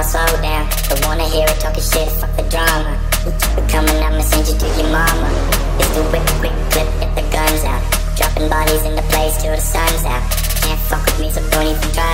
I slow down. Don't wanna hear it talking shit, fuck the drama. Coming, I'ma send you to your mama. It's the whip, quick clip, get the guns out. Dropping bodies in the place till the sun's out. Can't fuck with me, so don't even try.